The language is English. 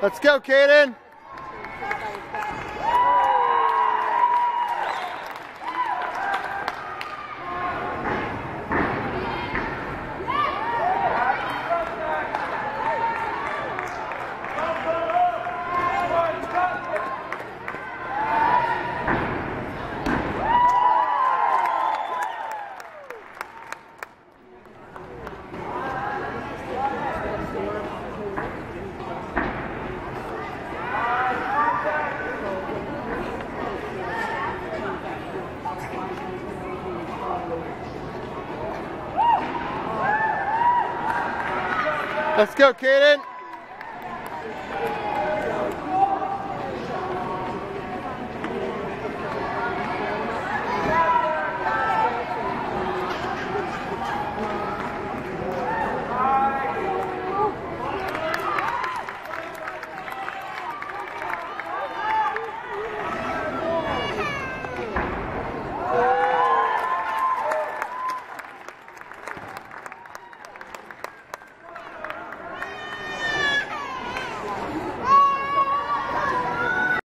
Let's go, Kaden. Let's go, Kaden.